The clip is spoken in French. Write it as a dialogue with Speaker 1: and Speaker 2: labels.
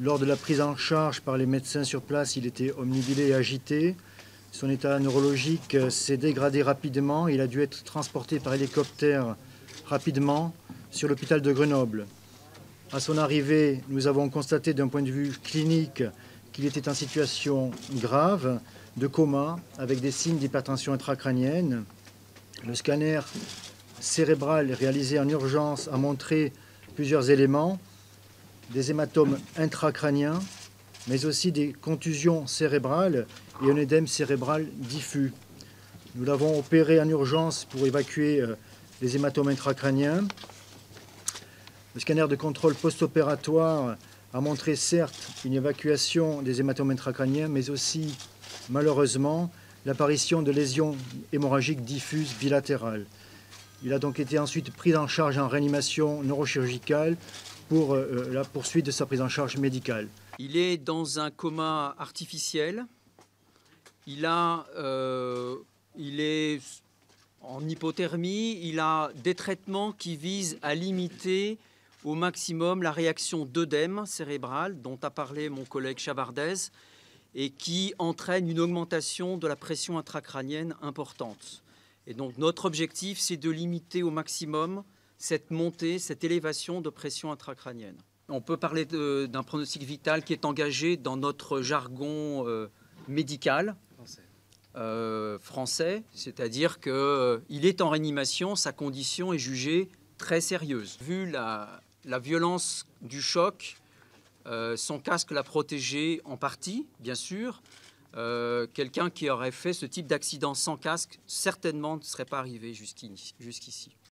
Speaker 1: Lors de la prise en charge par les médecins sur place, il était omnibilé et agité. Son état neurologique s'est dégradé rapidement. Il a dû être transporté par hélicoptère rapidement sur l'hôpital de Grenoble. À son arrivée, nous avons constaté d'un point de vue clinique qu'il était en situation grave de coma avec des signes d'hypertension intracrânienne. Le scanner cérébral réalisé en urgence a montré plusieurs éléments, des hématomes intracrâniens, mais aussi des contusions cérébrales et un édème cérébral diffus. Nous l'avons opéré en urgence pour évacuer euh, les hématomes intracrâniens. Le scanner de contrôle post-opératoire a montré certes une évacuation des hématomes intracrâniens, mais aussi, malheureusement, l'apparition de lésions hémorragiques diffuses bilatérales. Il a donc été ensuite pris en charge en réanimation neurochirurgicale pour euh, la poursuite de sa prise en charge médicale.
Speaker 2: Il est dans un coma artificiel. Il, a, euh, il est en hypothermie. Il a des traitements qui visent à limiter au maximum la réaction d'œdème cérébral dont a parlé mon collègue Chavardez et qui entraîne une augmentation de la pression intracrânienne importante. Et donc notre objectif, c'est de limiter au maximum cette montée, cette élévation de pression intracrânienne. On peut parler d'un pronostic vital qui est engagé dans notre jargon euh, médical euh, français, c'est-à-dire qu'il euh, est en réanimation, sa condition est jugée très sérieuse. Vu la, la violence du choc, son casque l'a protégé en partie, bien sûr, euh, quelqu'un qui aurait fait ce type d'accident sans casque certainement ne serait pas arrivé jusqu'ici.